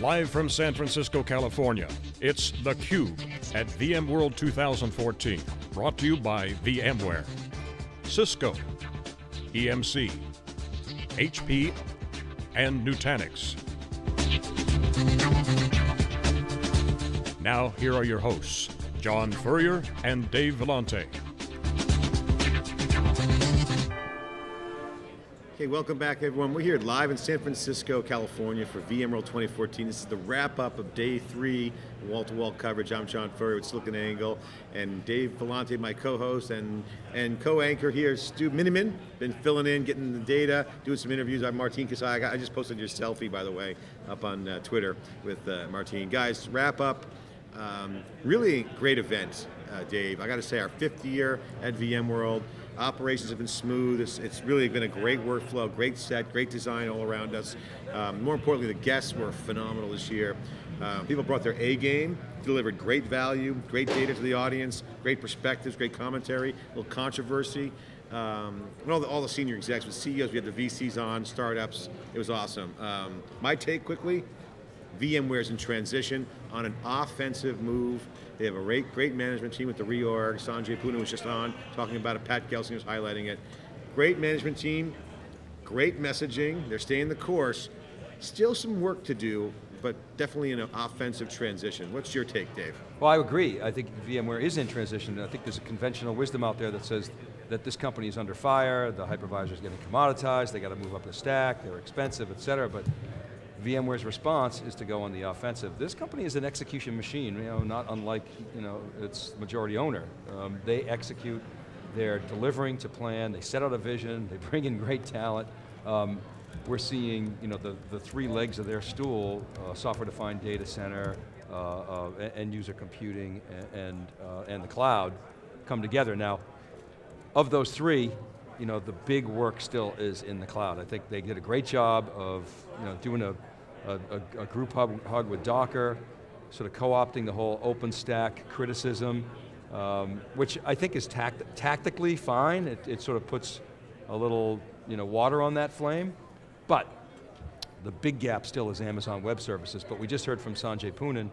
Live from San Francisco, California, it's theCUBE at VMworld 2014. Brought to you by VMware, Cisco, EMC, HP, and Nutanix. Now, here are your hosts, John Furrier and Dave Vellante. Okay, welcome back everyone. We're here live in San Francisco, California for VMworld 2014. This is the wrap up of day three, wall-to-wall -wall coverage. I'm John Furrier with SiliconANGLE, and Dave Vellante, my co-host, and, and co-anchor here, Stu Miniman, been filling in, getting the data, doing some interviews. I'm Martin Casado. I just posted your selfie, by the way, up on uh, Twitter with uh, Martin. Guys, wrap up. Um, really great event, uh, Dave. I got to say, our fifth year at VMworld. Operations have been smooth. It's, it's, really been a great workflow, great set, great design all around us. Um, more importantly, the guests were phenomenal this year. Uh, people brought their A game, delivered great value, great data to the audience, great perspectives, great commentary, a little controversy. Um, and all the, all the senior execs with CEOs, we had the VCs on, startups, it was awesome. Um, my take quickly, VMware's in transition on an offensive move. They have a great, great management team with the reorg. Sanjay Poonen was just on talking about it. Pat Gelsinger was highlighting it. Great management team, great messaging. They're staying the course. Still some work to do, but definitely in an offensive transition. What's your take, Dave? Well, I agree. I think VMware is in transition. I think there's a conventional wisdom out there that says that this company is under fire, the hypervisor is getting commoditized, they got to move up the stack, they're expensive, et cetera, but VMware's response is to go on the offensive. This company is an execution machine, you know, not unlike you know, its majority owner. Um, they execute, they're delivering to plan, they set out a vision, they bring in great talent. Um, we're seeing you know, the, the three legs of their stool, uh, software-defined data center, uh, uh, end user computing, and, uh, and the cloud come together. Now, of those three, you know, the big work still is in the cloud. I think they did a great job of you know, doing a a, a, a group hug, hug, with Docker, sort of co-opting the whole OpenStack criticism, um, which I think is tact tactically fine. It, it sort of puts a little you know, water on that flame, but the big gap still is Amazon Web Services, but we just heard from Sanjay Poonen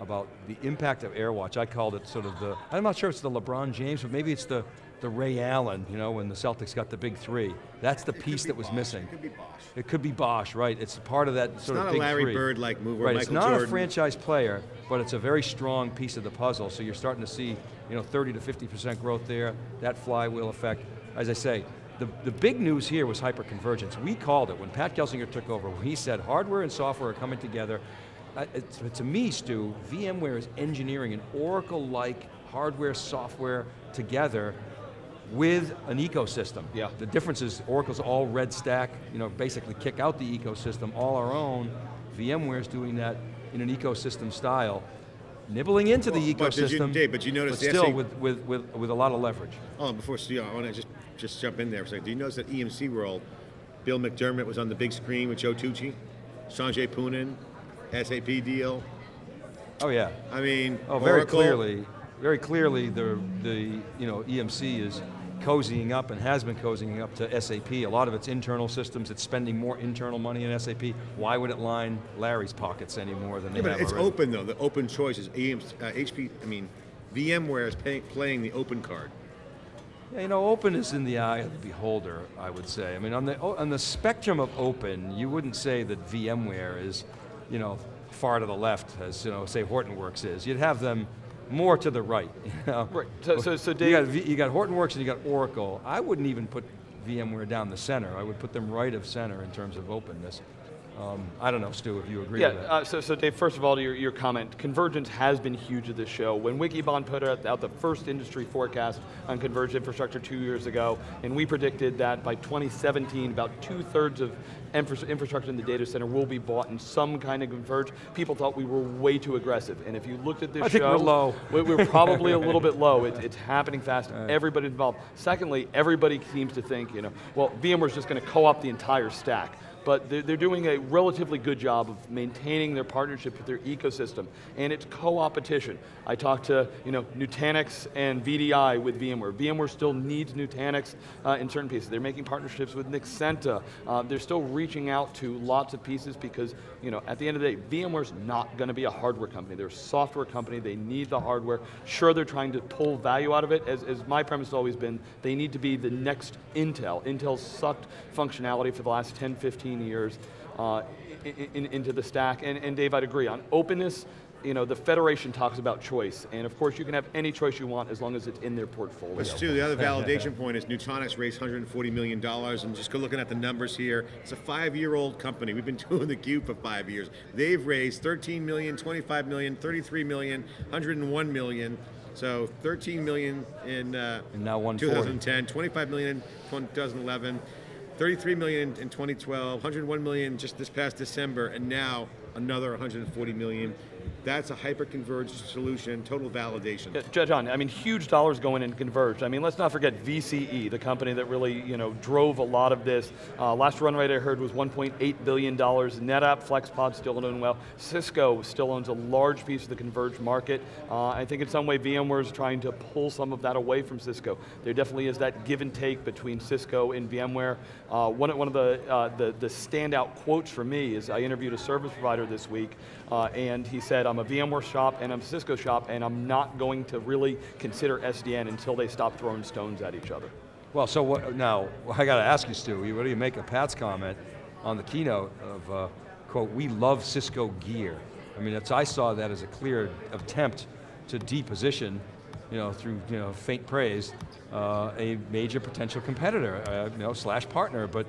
about the impact of AirWatch. I called it sort of the, I'm not sure it's the LeBron James, but maybe it's the, the Ray Allen, you know, when the Celtics got the big three. That's the it piece that was Bosh. missing. It could be Bosh. It could be Bosh, right? It's part of that it's sort of big three. It's not a Larry Bird like move or right, Michael it's not Jordan. a franchise player, but it's a very strong piece of the puzzle. So you're starting to see, you know, 30 to 50% growth there. That flywheel effect. As I say, the, the big news here was hyperconvergence. We called it when Pat Gelsinger took over. He said hardware and software are coming together. Uh, to me, Stu, VMware is engineering an Oracle-like hardware, software together with an ecosystem. Yeah. The difference is Oracle's all red stack, you know, basically kick out the ecosystem, all our own. VMware's doing that in an ecosystem style, nibbling into Well, the but did you- ecosystem, Dave, but you notice the still with, with, with, with a lot of leverage. Oh, before Stu, I want to just, just jump in there for a second. Do you notice that EMC World, Bill McDermott was on the big screen with Joe Tucci, Sanjay Poonen, SAP deal. Oh yeah. I mean, Oh, very Oracle, clearly, very clearly the, the you know, EMC is cozying up and has been cozying up to SAP. A lot of its internal systems, it's spending more internal money in SAP. Why would it line Larry's pockets any more than they Yeah, but have it's already? open though. The open choice is EMC, uh, HP. I mean, VMware is pay, playing the open card. Yeah, you know, open is in the eye of the beholder, I would say. I mean, on the, on the spectrum of open, you wouldn't say that VMware is, you know, far to the left, as, you know, say Hortonworks is. You'd have them more to the right. You know? Right, so- so- so you got, v, you got Hortonworks and you got Oracle. I wouldn't even put VMware down the center. I would put them right of center in terms of openness. Um, I don't know, Stu, if you agree Yeah, with that. uh, so, so Dave, first of all, to your, your comment, convergence has been huge at this show. When Wikibon put out, the first industry forecast on converged infrastructure two years ago, and we predicted that by 2017, about two thirds of infrastructure in the data center will be bought in some kind of converge. People thought we were way too aggressive, and if you looked at this I show, think we're low. we- we're probably a little bit low. It, it's happening fast. Right. Everybody's involved. Secondly, everybody seems to think, you know, well, VMware's just going to co-op the entire stack. But they're, they're doing a relatively good job of maintaining their partnership with their ecosystem, and it's co-opetition. I talked to you know Nutanix and VDI with VMware. VMware still needs Nutanix uh, in certain pieces. They're making partnerships with Nexenta. Uh, they're still reaching out to lots of pieces because you know at the end of the day, VMware's not going to be a hardware company. They're a software company. They need the hardware. Sure, they're trying to pull value out of it. As, as my premise has always been, they need to be the next Intel. Intel sucked functionality for the last 10, 15 years uh, in, in, into the stack. And, and Dave, I'd agree on openness, you know, the Federation talks about choice, and of course you can have any choice you want as long as it's in their portfolio. But Stu, the other validation point is Nutanix raised $140 million, and just go looking at the numbers here, it's a five-year-old company. We've been doing the cube for five years. They've raised 13 million, 25 million, 33 million, 101 million. So 13 million in uh, And now 2010, 25 million in 2011, 33 million in 2012, 101 million just this past December, and now another 140 million. That's a hyper-converged solution, total validation. Yeah, John, I mean, huge dollars going in Converged. I mean, let's not forget VCE, the company that really, you know, drove a lot of this. Uh, last run rate I heard was $1.8 billion. NetApp, FlexPod still doing well. Cisco still owns a large piece of the Converged market. Uh, I think in some way VMware is trying to pull some of that away from Cisco. There definitely is that give and take between Cisco and VMware. Uh, one, one of the, uh, the, the standout quotes for me is I interviewed a service provider this week, uh, and he said, I'm a VMware shop and I'm a Cisco shop, and I'm not going to really consider SDN until they stop throwing stones at each other. Well, so what, now, I got to ask you, Stu, what do you make of Pat's comment on the keynote of, uh, quote, we love Cisco gear? I mean, I saw that as a clear attempt to deposition, you know, through you know, faint praise, uh, a major potential competitor, uh, you know, slash partner, but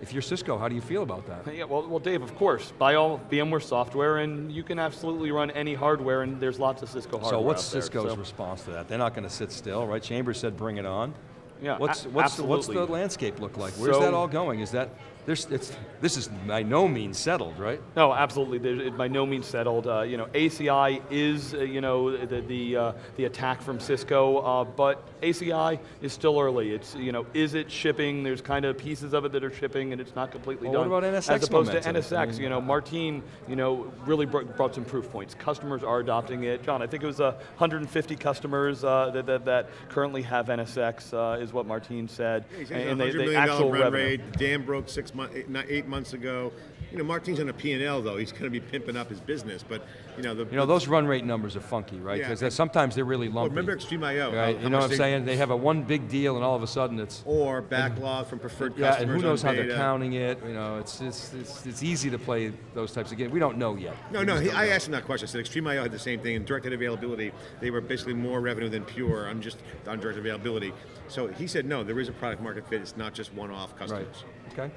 if you're Cisco, how do you feel about that? Yeah, well, well, Dave, of course, buy all VMware software, and you can absolutely run any hardware, and there's lots of Cisco hardware So what's out there, Cisco's so- response to that? They're not going to sit still, right? Chambers said bring it on. Yeah, What's, what's, the, what's the landscape look like? Where's So- that all going? Is that, there's, it's, this is by no means settled, right? No, absolutely. There- It by no means settled. Uh, you know, ACI is uh, you know the the, uh, the attack from Cisco, uh, but ACI is still early. It's you know, is it shipping? There's kind of pieces of it that are shipping, and it's not completely Well, done. what about NSX As opposed momentum? to NSX, I mean- you know, Martine, you know, really br- brought some proof points. Customers are adopting it. John, I think it was uh, 150 customers uh, that, that that currently have NSX, uh, is what Martine said, He's and, a and they, $100 the actual run revenue. rate. Dam broke six months, eight, eight months ago. You know, Martin's on a P&L though. He's going to be pimping up his business, but you know the. You know, those run rate numbers are funky, right? Yeah. Sometimes they're really Well, lumpy. remember XtremIO? right? how You know what I'm they- saying? They have a one big deal and all of a sudden it's, Or backlog from preferred yeah, customers. and who knows how they're counting it, you know, it's, it's, it's, it's easy to play those types of games. We don't know yet. No, We no. He, I asked him that question. I said Extreme IO had the same thing. In directed availability, they were basically more revenue than Pure on just on directed availability. So he said no. There is a product market fit. It's not just one-off customers. Right, okay.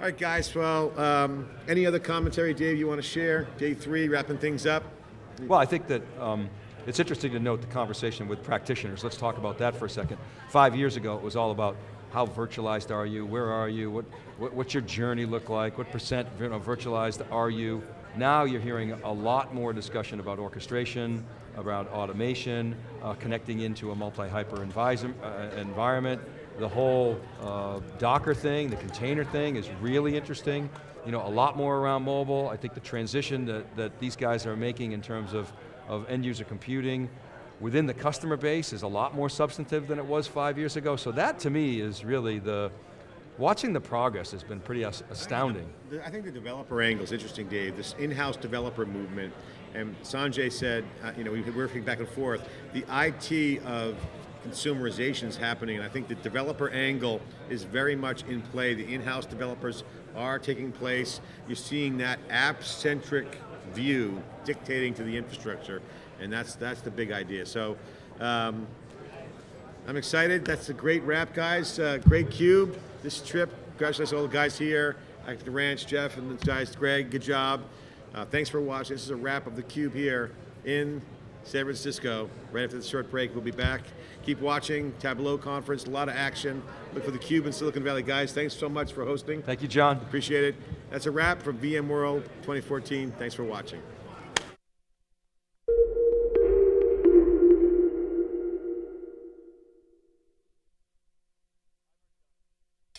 All right, guys. Well, um, any other commentary, Dave? You want to share? Day three, wrapping things up. Well, I think that um, it's interesting to note the conversation with practitioners. Let's talk about that for a second. Five years ago, it was all about how virtualized are you, where are you, what, what, what's your journey look like, what percent you know, virtualized are you. Now you're hearing a lot more discussion about orchestration, about automation, uh, connecting into a multi-hyper uh, environment. The whole uh, Docker thing, the container thing is really interesting. You know, a lot more around mobile. I think the transition that, that these guys are making in terms of, of end user computing within the customer base is a lot more substantive than it was five years ago. So that to me is really the, watching the progress has been pretty as- astounding. I think the developer angle is interesting, Dave. This in-house developer movement, and Sanjay said, uh, you know, we were working back and forth. The IT of consumerization is happening, and I think the developer angle is very much in play. The in-house developers are taking place. You're seeing that app-centric view dictating to the infrastructure, and that's that's the big idea. So. Um, I'm excited. That's a great wrap, guys. Uh, great cube. This trip. Congratulations to all the guys here. At the ranch, Jeff and the guys, Greg. Good job. Uh, thanks for watching. This is a wrap of the cube here in San Francisco. Right after the short break, we'll be back. Keep watching. Tableau conference. A lot of action. Look for the cube in Silicon Valley, guys. Thanks so much for hosting. Thank you, John. Appreciate it. That's a wrap from VMworld 2014. Thanks for watching.